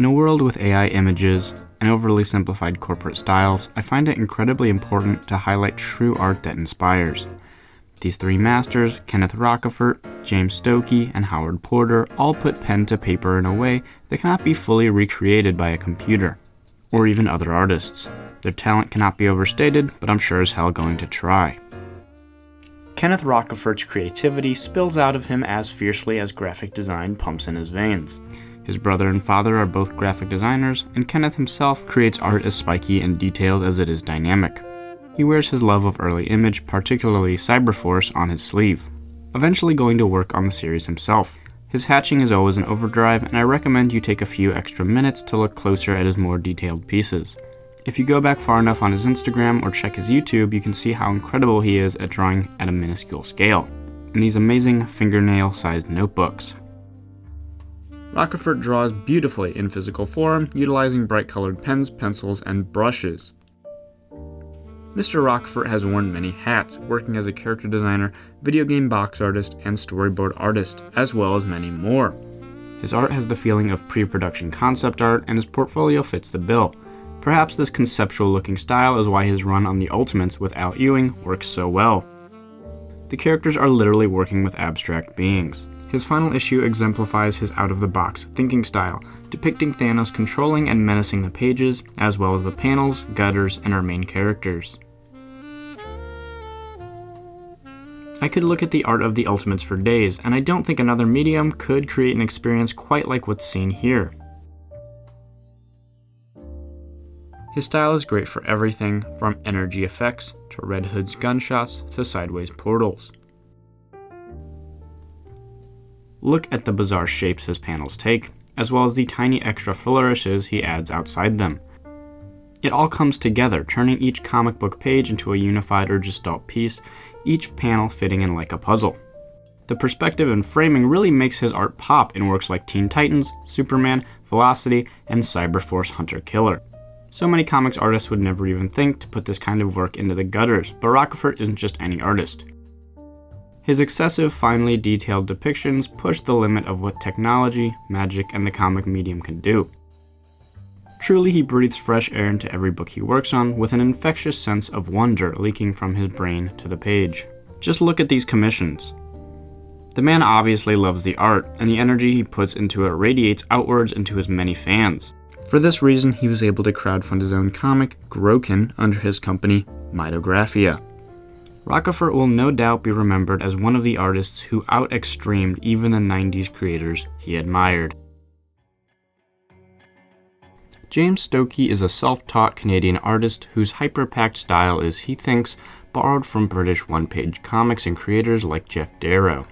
In a world with AI images and overly simplified corporate styles, I find it incredibly important to highlight true art that inspires. These three masters, Kenneth Rocafort, James Stokoe, and Howard Porter, all put pen to paper in a way that cannot be fully recreated by a computer, or even other artists. Their talent cannot be overstated, but I'm sure as hell going to try. Kenneth Rocafort's creativity spills out of him as fiercely as graphic design pumps in his veins. His brother and father are both graphic designers, and Kenneth himself creates art as spiky and detailed as it is dynamic. He wears his love of early image, particularly Cyberforce, on his sleeve, eventually going to work on the series himself. His hatching is always in overdrive, and I recommend you take a few extra minutes to look closer at his more detailed pieces. If you go back far enough on his Instagram or check his YouTube, you can see how incredible he is at drawing at a minuscule scale, in these amazing fingernail sized notebooks. Rocafort draws beautifully in physical form, utilizing bright colored pens, pencils, and brushes. Mr. Rocafort has worn many hats, working as a character designer, video game box artist, and storyboard artist, as well as many more. His art has the feeling of pre production concept art, and his portfolio fits the bill. Perhaps this conceptual looking style is why his run on the Ultimates with Al Ewing works so well. The characters are literally working with abstract beings. His final issue exemplifies his out of the box thinking style, depicting Thanos controlling and menacing the pages, as well as the panels, gutters, and our main characters. I could look at the art of the Ultimates for days, and I don't think another medium could create an experience quite like what's seen here. His style is great for everything from energy effects to Red Hood's gunshots to sideways portals. Look at the bizarre shapes his panels take, as well as the tiny extra flourishes he adds outside them. It all comes together, turning each comic book page into a unified or gestalt piece, each panel fitting in like a puzzle. The perspective and framing really makes his art pop in works like Teen Titans, Superman, Velocity, and Cyberforce Hunter Killer. So many comics artists would never even think to put this kind of work into the gutters, but Rocafort isn't just any artist. His excessive, finely detailed depictions push the limit of what technology, magic, and the comic medium can do. Truly, he breathes fresh air into every book he works on, with an infectious sense of wonder leaking from his brain to the page. Just look at these commissions. The man obviously loves the art, and the energy he puts into it radiates outwards into his many fans. For this reason, he was able to crowdfund his own comic, Groken, under his company, Mitographia. Rocafort will no doubt be remembered as one of the artists who out extremed even the 90s creators he admired. James Stokoe is a self taught Canadian artist whose hyper packed style is, he thinks, borrowed from British one page comics and creators like Geof Darrow.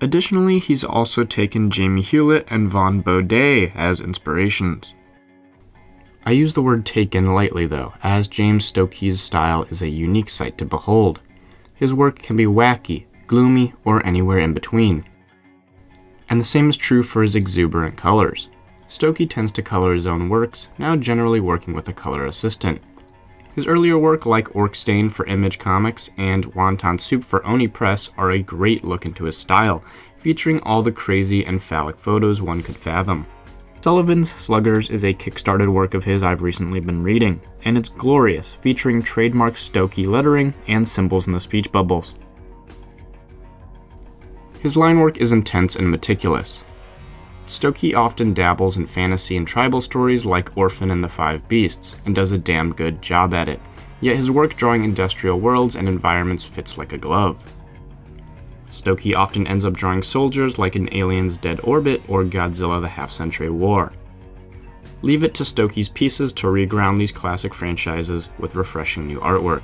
Additionally, he's also taken Jamie Hewlett and Vaughn Bodē as inspirations. I use the word taken lightly though, as James Stokoe's style is a unique sight to behold. His work can be wacky, gloomy, or anywhere in between. And the same is true for his exuberant colors. Stokoe tends to color his own works, now generally working with a color assistant. His earlier work, like Orc-Stain for Image Comics and Wonton Soup for Oni Press, are a great look into his style, featuring all the crazy and phallic photos one could fathom. Sullivan's Sluggers is a kickstarted work of his I've recently been reading, and it's glorious, featuring trademark Stokoe lettering and symbols in the speech bubbles. His line work is intense and meticulous. Stokoe often dabbles in fantasy and tribal stories like Orphan and the Five Beasts, and does a damn good job at it, yet his work drawing industrial worlds and environments fits like a glove. Stokoe often ends up drawing soldiers like in Aliens Dead Orbit or Godzilla the Half Century War. Leave it to Stokoe's pieces to reground these classic franchises with refreshing new artwork.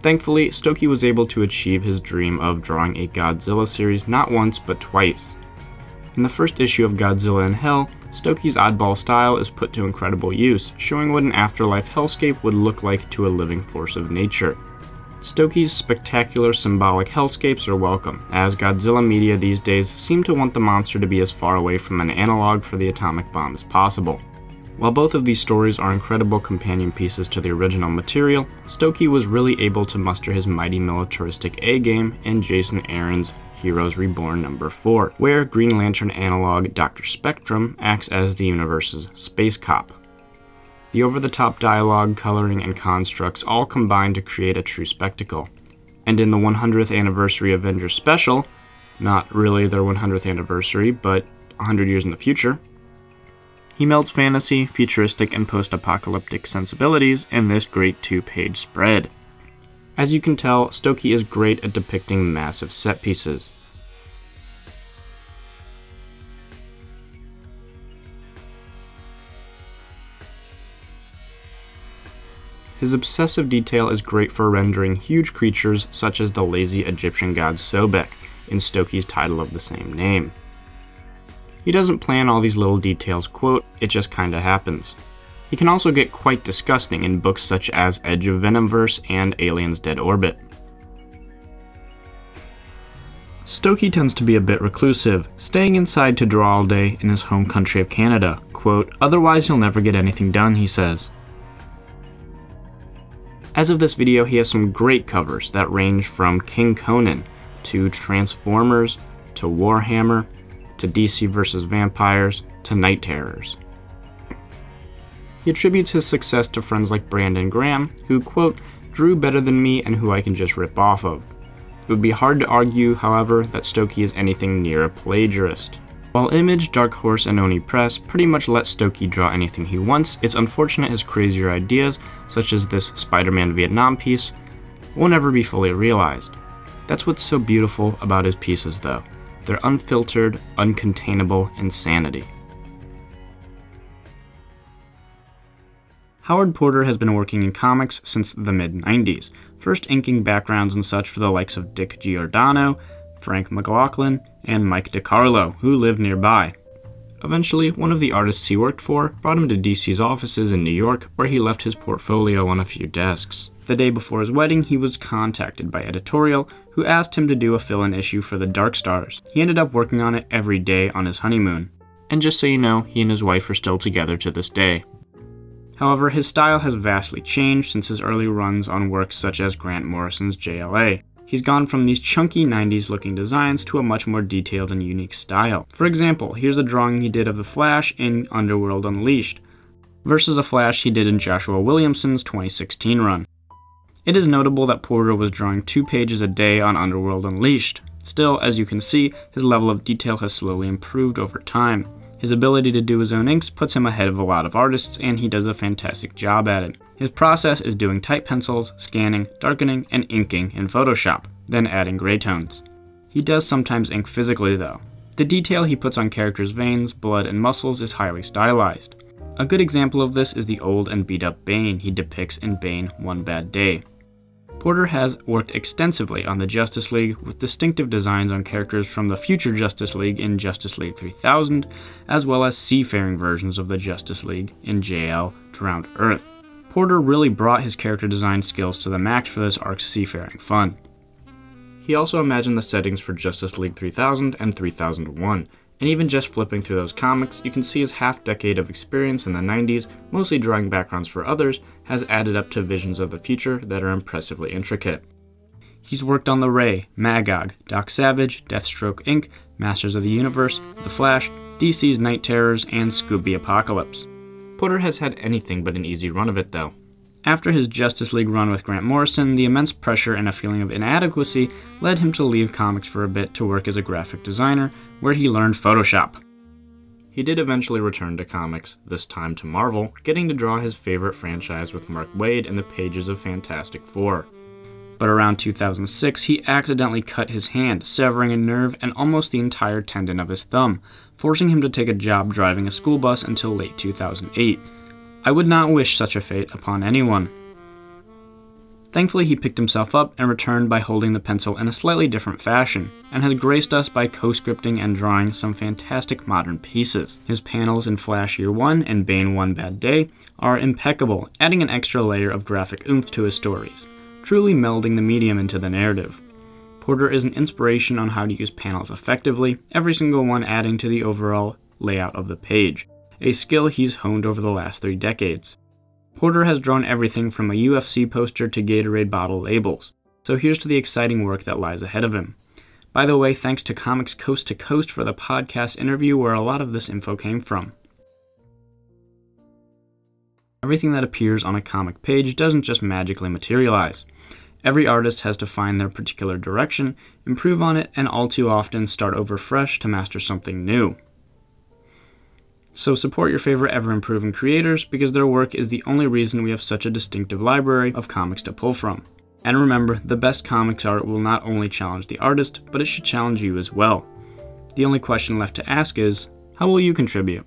Thankfully, Stokoe was able to achieve his dream of drawing a Godzilla series not once but twice. In the first issue of Godzilla in Hell, Stokoe's oddball style is put to incredible use, showing what an afterlife hellscape would look like to a living force of nature. Stokoe's spectacular symbolic hellscapes are welcome, as Godzilla media these days seem to want the monster to be as far away from an analog for the atomic bomb as possible. While both of these stories are incredible companion pieces to the original material, Stokoe was really able to muster his mighty militaristic A game in Jason Aaron's Heroes Reborn number 4, where Green Lantern analog Dr. Spectrum acts as the universe's space cop. The over the top dialogue, coloring, and constructs all combine to create a true spectacle. And in the 100th anniversary Avengers special, not really their 100th anniversary, but 100 years in the future, he melds fantasy, futuristic, and post apocalyptic sensibilities in this great two page spread. As you can tell, Stokoe is great at depicting massive set pieces. His obsessive detail is great for rendering huge creatures such as the lazy Egyptian god Sobek in Stokoe's title of the same name. He doesn't plan all these little details, quote, it just kinda happens. He can also get quite disgusting in books such as Edge of Venomverse and Aliens Dead Orbit. Stokoe tends to be a bit reclusive, staying inside to draw all day in his home country of Canada. Quote, otherwise he'll never get anything done, he says. As of this video, he has some great covers that range from King Conan to Transformers to Warhammer to DC vs. Vampires to Night Terrors. He attributes his success to friends like Brandon Graham, who, quote, drew better than me and who I can just rip off of. It would be hard to argue, however, that Stokoe is anything near a plagiarist. While Image, Dark Horse, and Oni Press pretty much let Stokoe draw anything he wants, it's unfortunate his crazier ideas, such as this Spider-Man Vietnam piece, will never be fully realized. That's what's so beautiful about his pieces though, their unfiltered, uncontainable insanity. Howard Porter has been working in comics since the mid 90s, first inking backgrounds and such for the likes of Dick Giordano, Frank McLaughlin, and Mike DeCarlo, who lived nearby. Eventually, one of the artists he worked for brought him to DC's offices in New York, where he left his portfolio on a few desks. The day before his wedding, he was contacted by editorial, who asked him to do a fill in issue for the Darkstars. He ended up working on it every day on his honeymoon. And just so you know, he and his wife are still together to this day. However, his style has vastly changed since his early runs on works such as Grant Morrison's JLA. He's gone from these chunky 90s looking designs to a much more detailed and unique style. For example, here's a drawing he did of the Flash in Underworld Unleashed, versus a Flash he did in Joshua Williamson's 2016 run. It is notable that Porter was drawing two pages a day on Underworld Unleashed. Still, as you can see, his level of detail has slowly improved over time. His ability to do his own inks puts him ahead of a lot of artists, and he does a fantastic job at it. His process is doing tight pencils, scanning, darkening, and inking in Photoshop, then adding gray tones. He does sometimes ink physically though. The detail he puts on characters' veins, blood, and muscles is highly stylized. A good example of this is the old and beat up Bane he depicts in Bane One Bad Day. Porter has worked extensively on the Justice League with distinctive designs on characters from the future Justice League in Justice League 3000, as well as seafaring versions of the Justice League in JL Drowned Earth. Porter really brought his character design skills to the max for this arc's seafaring fun. He also imagined the settings for Justice League 3000 and 3001, and even just flipping through those comics, you can see his half decade of experience in the 90s, mostly drawing backgrounds for others, has added up to visions of the future that are impressively intricate. He's worked on The Ray, Magog, Doc Savage, Deathstroke Inc., Masters of the Universe, The Flash, DC's Night Terrors, and Scooby Apocalypse. Porter has had anything but an easy run of it, though. After his Justice League run with Grant Morrison, the immense pressure and a feeling of inadequacy led him to leave comics for a bit to work as a graphic designer, where he learned Photoshop. He did eventually return to comics, this time to Marvel, getting to draw his favorite franchise with Mark Waid in the pages of Fantastic Four. But around 2006, he accidentally cut his hand, severing a nerve and almost the entire tendon of his thumb, forcing him to take a job driving a school bus until late 2008. I would not wish such a fate upon anyone. Thankfully, he picked himself up and returned by holding the pencil in a slightly different fashion, and has graced us by co scripting and drawing some fantastic modern pieces. His panels in Flash Year 1 and Bane One Bad Day are impeccable, adding an extra layer of graphic oomph to his stories, truly melding the medium into the narrative. Porter is an inspiration on how to use panels effectively, every single one adding to the overall layout of the page a skill he's honed over the last three decades. Porter has drawn everything from a UFC poster to Gatorade bottle labels, so here's to the exciting work that lies ahead of him. By the way, thanks to Comics Coast to Coast for the podcast interview where a lot of this info came from. Everything that appears on a comic page doesn't just magically materialize. Every artist has to find their particular direction, improve on it, and all too often start over fresh to master something new. So support your favorite ever improving creators because their work is the only reason we have such a distinctive library of comics to pull from. And remember, the best comics art will not only challenge the artist, but it should challenge you as well. The only question left to ask is how will you contribute?